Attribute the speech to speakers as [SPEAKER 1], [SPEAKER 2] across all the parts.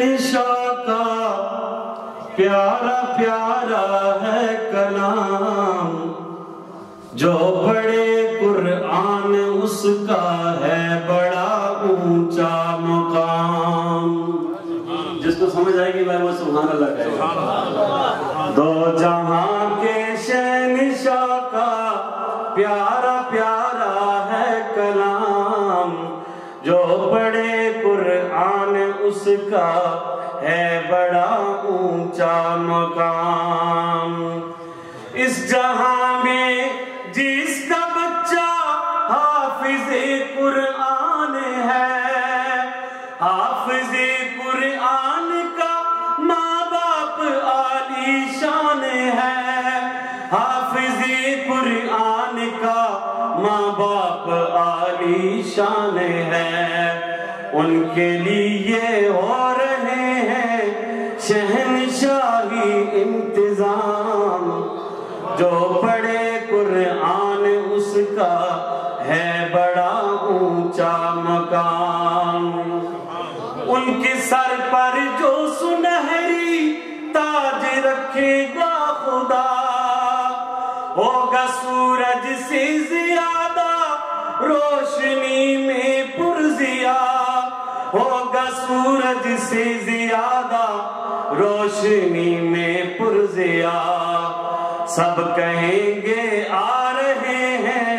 [SPEAKER 1] शहनशाह का प्यारा प्यारा है कलाम। जो पढ़े कुरआन उसका है बड़ा ऊँचा मुकाम। जिसको समझ आएगी भाई वो सुबहान अल्लाह दो जहाँ के शहनशाह का प्यारा प्यारा है कलाम। जो पढ़े उसका है बड़ा ऊँचा मकाम इस जहाँ में जिसका बच्चा हाफिज कुरआन है, हाफिज कुरआन का माँ बाप आलीशान है, हाफिज कुरआन का माँ बाप आलीशान है। उनके लिए हो रहे हैं शहनशाही इंतज़ाम। जो पढ़े कुरआन उसका है बड़ा ऊँचा मकाम उनके सर पर जो सुनहरी ताज रखेगा खुदा, होगा सूरज से ज़्यादा रोशनी में पुरजिया होगा सूरज से ज़्यादा, रोशनी में पुरजिया। सब कहेंगे, आ रहे हैं,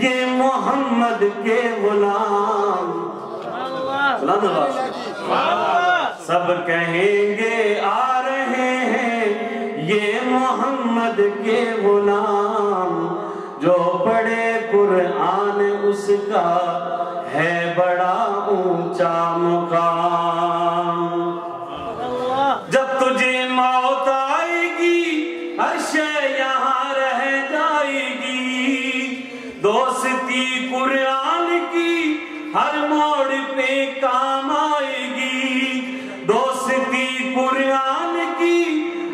[SPEAKER 1] ये मोहम्मद के गुलाम। सब कहेंगे, आ रहे हैं, ये मोहम्मद के गुलाम। जो पढ़े कुरआन उसका है बड़ा ऊँचा मुकाम। जब तुझे मौत आएगी, हर शय यहाँ रह जाएगी। दोस्ती कुरान की हर मोड़ पे काम आएगी। दोस्ती कुरान की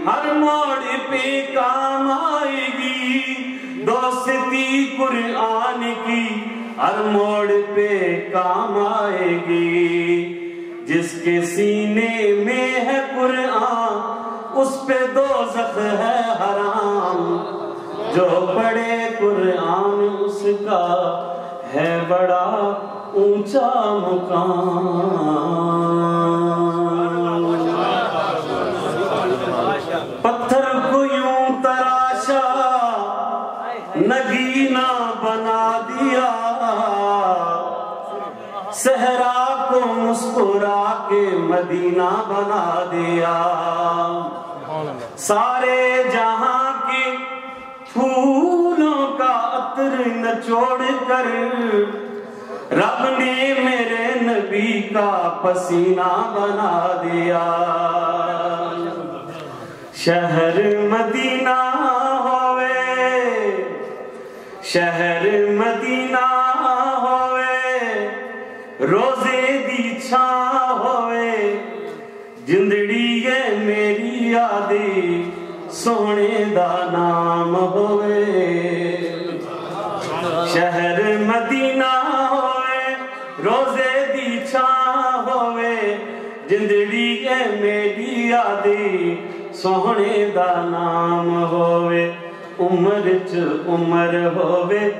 [SPEAKER 1] हर मोड़ पे काम आएगी। दोस्ती कुरान की हर मोड़ पे काम आएगी। जिसके सीने में है कुरान, उस पे दो है हराम। जो पढ़े कुरान, उसका है बड़ा ऊँचा मुकाम। नगीना बना दिया। सहरा को मुस्कुरा के मदीना बना दिया। सारे जहाँ के फूलों का अत्र नचोड़ कर, रब ने मेरे नबी का पसीना बना दिया। शहर मदीना होवे शहर मदीना होवे रोज़े दी छा होवे जिंदड़ी है मेरी आदि सोने दा नाम होवे शहर मदीना होवे रोज़े दी छा होवे जिंदड़ी है मेरी आदि सोहने दा नाम होवे ਉਮਰ ਚ ਉਮਰ ਹੋਵੇ,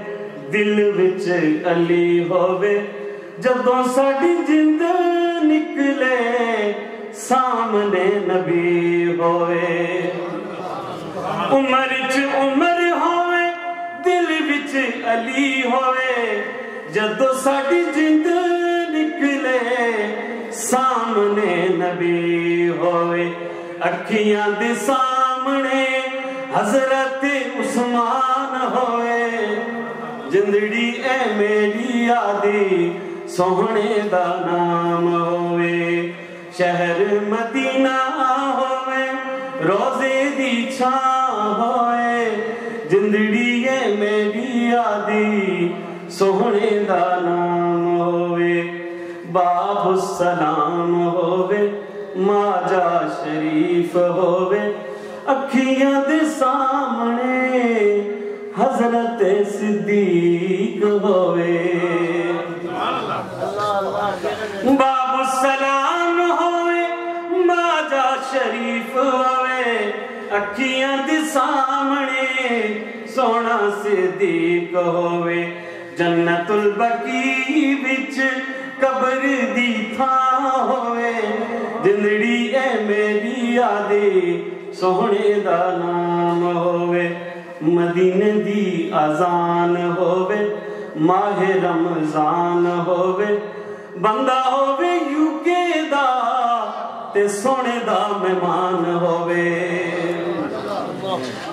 [SPEAKER 1] ਦਿਲ ਵਿੱਚ ਅਲੀ ਹੋਵੇ, ਜਦੋਂ ਸਾਡੀ ਜਿੰਦ ਨਿਕਲੇ, ਸਾਹਮਣੇ ਨਬੀ ਹੋਵੇ। ਉਮਰ ਚ ਉਮਰ ਹੋਵੇ, ਦਿਲ ਵਿੱਚ ਅਲੀ ਹੋਵੇ, ਜਦੋਂ ਸਾਡੀ ਜਿੰਦ ਨਿਕਲੇ, ਸਾਹਮਣੇ ਨਬੀ ਹੋਵੇ। ਅੱਖੀਆਂ ਦੇ ਸਾਹਮਣੇ ਹਜ਼ਰਤ ते उस्मान होए। जिंदड़ी ए मेरी यादी सोहने दा नाम होए। शहर मदीना होए, रोज़े दी छां होए। जिंदड़ी ए मेरी यादी सोहने दा नाम होए। बाबू सलाम होवे माजा शरीफ होवे। अखियाँ दे सामने हज़रत सिद्दीक होवे। बाबू सलाम होवे माजा शरीफ होवे। अखियाँ दे सामने सोना सिद्दीक होवे। जन्नतुल बकी विच कब्र दी थां होवे। जिंदड़ी ए मेरी यादें ਸੋਹਣੇ ਦਾ ਨਾਮ ਹੋਵੇ ਮਦੀਨੇ ਦੀ ਅਜ਼ਾਨ ਹੋਵੇ ਮਾਹ ਰਮਜ਼ਾਨ ਹੋਵੇ ਬੰਦਾ ਹੋਵੇ ਯੂਕੇ ਦਾ ਤੇ ਸੋਹਣੇ ਦਾ ਮਹਿਮਾਨ ਹੋਵੇ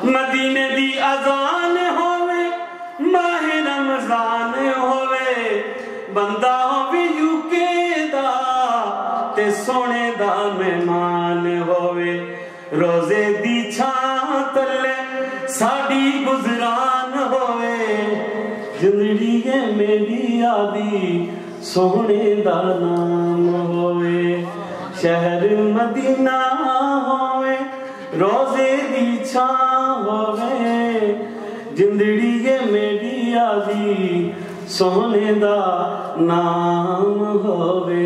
[SPEAKER 1] ਮਦੀਨੇ ਦੀ ਅਜ਼ਾਨ ਹੋਵੇ ਮਾਹ ਰਮਜ਼ਾਨ ਹੋਵੇ ਬੰਦਾ ਹੋਵੇ ਯੂਕੇ ਦਾ ਤੇ ਸੋਹਣੇ ਦਾ ਮਹਿਮਾਨ ਹੋਵੇ रोज़े दी छां तले साडी गुजरान होवे। जिंदड़ी है मेरी आदि सोहने दा नाम होवे। शहर मदीना होवे, रोज़े दी छां होवे। जिंदड़ी है मेरी आदि सोने दा नाम होवे।